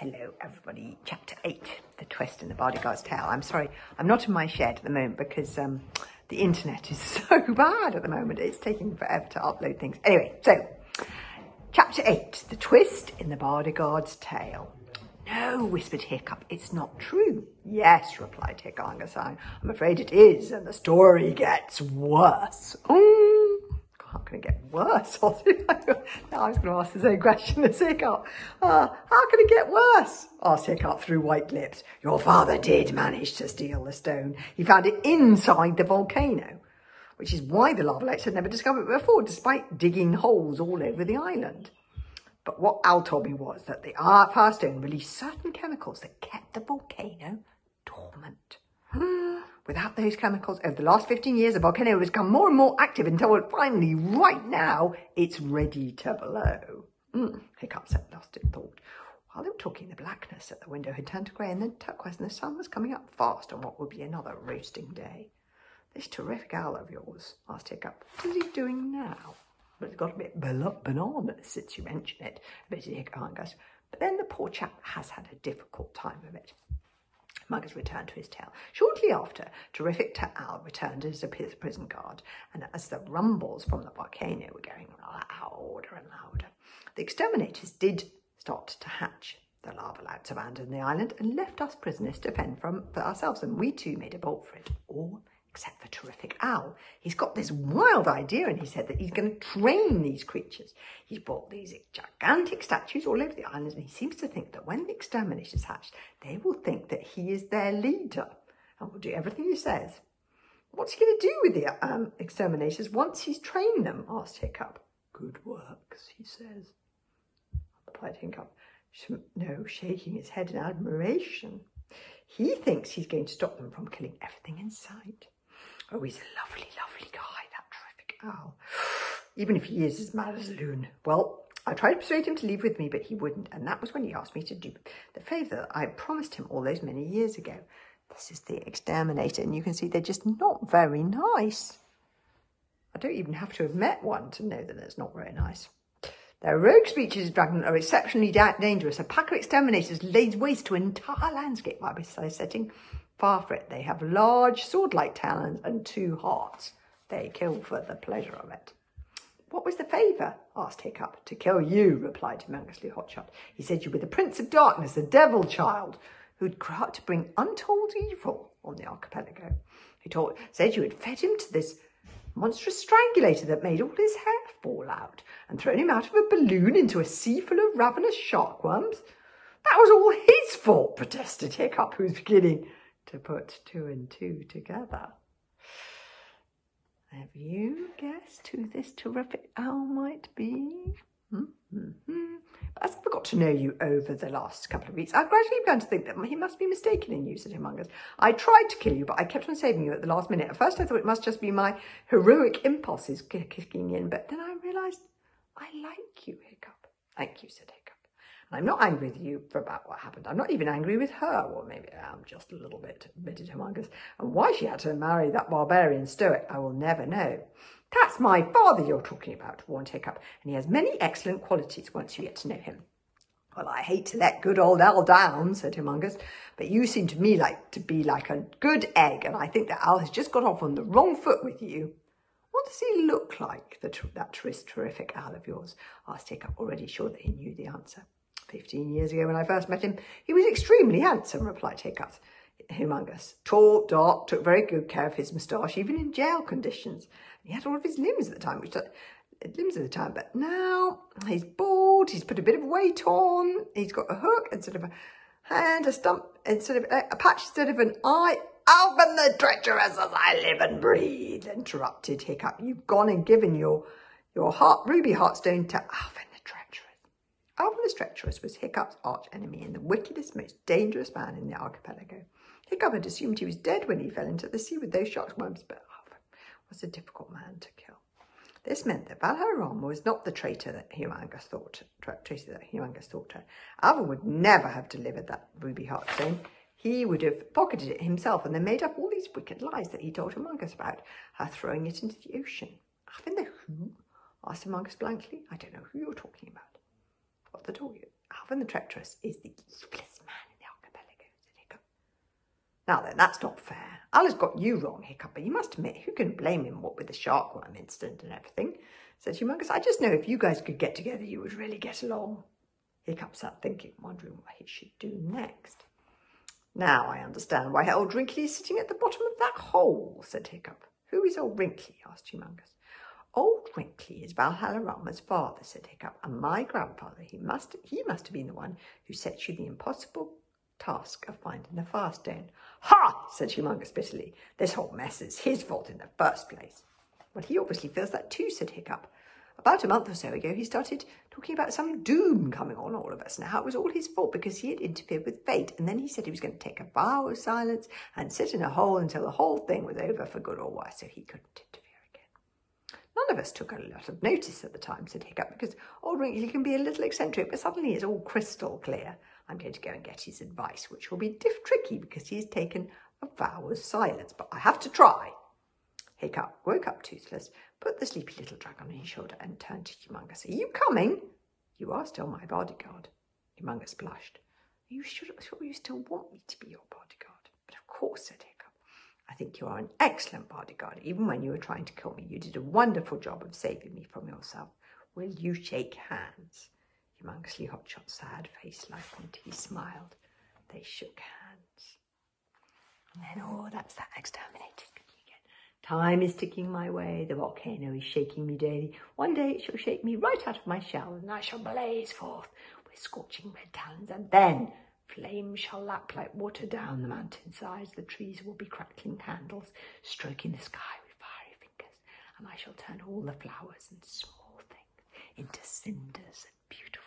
Hello, everybody. Chapter 8 The Twist in the Bodyguard's Tale. I'm sorry, I'm not in my shed at the moment because um, the internet is so bad at the moment. It's taking forever to upload things. Anyway, so Chapter 8 The Twist in the Bodyguard's Tale. No, whispered Hiccup, it's not true. Yes, replied Hickangus, I'm afraid it is, and the story gets worse. Can it get worse? now I was going to ask the same question as Hiccup. Uh, how can it get worse? asked Hiccup through white lips. Your father did manage to steal the stone. He found it inside the volcano, which is why the Lava-Louts had never discovered it before, despite digging holes all over the island. But what Al told me was that the Firestone released certain chemicals that kept the volcano dormant. Without those chemicals, over the last 15 years, the volcano has become more and more active until finally, right now, it's ready to blow. Mm, Hiccup said, lost in thought. While they were talking, the blackness at the window had turned to grey and then turquoise, and the sun was coming up fast on what would be another roasting day. This terrific Al of yours, asked Hiccup, what is he doing now? but it's got a bit banana since you mention it, a bit Hickangus. But then the poor chap has had a difficult time of it. Mungus returned to his tale. Shortly after, Terrific Owl returned as a prison guard, and as the rumbles from the volcano were going louder and louder, the exterminators did start to hatch. The Lava-Louts abandoned the island and left us prisoners to fend from for ourselves, and we too made a bolt for it, all except for Terrific Owl. He's got this wild idea and he said that he's going to train these creatures. He's brought these gigantic statues all over the island and he seems to think that when the exterminators hatch, they will think that he is their leader and will do everything he says. What's he going to do with the um, exterminators once he's trained them? asked Hiccup. Good works, he says, replied Hiccup. No, shaking his head in admiration. He thinks he's going to stop them from killing everything in sight. Oh, he's a lovely, lovely guy, that terrific owl. Even if he is as mad as a loon. Well, I tried to persuade him to leave with me, but he wouldn't, and that was when he asked me to do the favour I promised him all those many years ago. This is the exterminator, and you can see they're just not very nice. I don't even have to have met one to know that it's not very nice. Their rogue speeches of dragon are exceptionally da dangerous. A pack of exterminators lays waste to an entire landscape by setting far for it. They have large sword-like talons and two hearts. They kill for the pleasure of it. What was the favour? asked Hiccup. To kill you, replied humongously Hotshot. He said you were the Prince of Darkness, the Devil Child, who'd grow up to bring untold evil on the archipelago. He taught, said you had fed him to this monstrous strangulator that made all his hair fall out and thrown him out of a balloon into a sea full of ravenous shark worms. That was all his fault, protested Hiccup, who was beginning to put two and two together. Have you guessed who this terrific owl might be? Mm -hmm. As I've got to know you over the last couple of weeks, I've gradually begun to think that he must be mistaken in you, said Humongus. I tried to kill you, but I kept on saving you at the last minute. At first I thought it must just be my heroic impulses kicking in, but then I realised I like you, Hiccup. Thank you, said Hiccup. I'm not angry with you for about what happened. I'm not even angry with her, or maybe I am just a little bit, admitted Humongus. And why she had to marry that barbarian Stoick, I will never know. That's my father you're talking about, warned Hiccup, and he has many excellent qualities once you get to know him. Well, I hate to let good old Al down, said Humongus, but you seem to me like to be like a good egg, and I think that Al has just got off on the wrong foot with you. What does he look like, the, that terrific Al of yours? asked Hiccup, already sure that he knew the answer. Fifteen years ago when I first met him, he was extremely handsome, replied Hiccup. Humongous. Tall, dark, took very good care of his moustache, even in jail conditions. He had all of his limbs at the time, which uh, limbs at the time, but now he's bald, he's put a bit of weight on, he's got a hook instead of a hand, a stump instead of a, a patch instead of an eye. Oh, Alvin the treacherous as I live and breathe, interrupted Hiccup. You've gone and given your your heart ruby heartstone to Alvin. Alvin the treacherous was Hiccup's arch enemy and the wickedest, most dangerous man in the archipelago. Hiccup had assumed he was dead when he fell into the sea with those shark's worms, but Alvin was a difficult man to kill. This meant that Valharon was not the traitor that Humongus thought, traitor that Humongus thought her. Alvin would never have delivered that ruby heartstone. He would have pocketed it himself and then made up all these wicked lies that he told Humongus about, her throwing it into the ocean. Alvin the who? asked Humongus blankly. I don't know who you're talking about. What the talk Alvin the treacherous is the evilest man in the archipelago, said Hiccup. Now then, that's not fair. Al has got you wrong, Hiccup, but you must admit, who can blame him, what with the sharkworm incident instant and everything? said Humongous. I just know if you guys could get together, you would really get along. Hiccup sat thinking, wondering what he should do next. Now I understand why old Wrinkly is sitting at the bottom of that hole, said Hiccup. Who is old Wrinkly? asked Humongous. Old Wrinkly is Valhallarama's father, said Hiccup, and my grandfather. He must he must have been the one who set you the impossible task of finding the Firestone. Ha! said Humongous bitterly. This whole mess is his fault in the first place. Well, he obviously feels that too, said Hiccup. About a month or so ago, he started talking about some doom coming on all of us and how it was all his fault because he had interfered with fate. And then he said he was going to take a vow of silence and sit in a hole until the whole thing was over for good or worse, so he couldn't again. None of us took a lot of notice at the time, said Hiccup, because old Wrinkly can be a little eccentric, but suddenly it's all crystal clear. I'm going to go and get his advice, which will be diff tricky because he's taken a vow of silence, but I have to try. Hiccup woke up toothless, put the sleepy little dragon on his shoulder, and turned to Humongous. Are you coming? You are still my bodyguard. Humongous blushed. Are you sure, sure you still want me to be your bodyguard? But of course, said Hiccup. I think you are an excellent bodyguard. Even when you were trying to kill me, you did a wonderful job of saving me from yourself. Will you shake hands? Humongously Hotshot's sad face lightened. He smiled. They shook hands. And then, oh, that's that exterminated Time is ticking my way, the volcano is shaking me daily. One day it shall shake me right out of my shell, and I shall blaze forth with scorching red talons, and then flames shall lap like water down the mountainsides. The trees will be crackling candles, stroking the sky with fiery fingers, and I shall turn all the flowers and small things into cinders and beautiful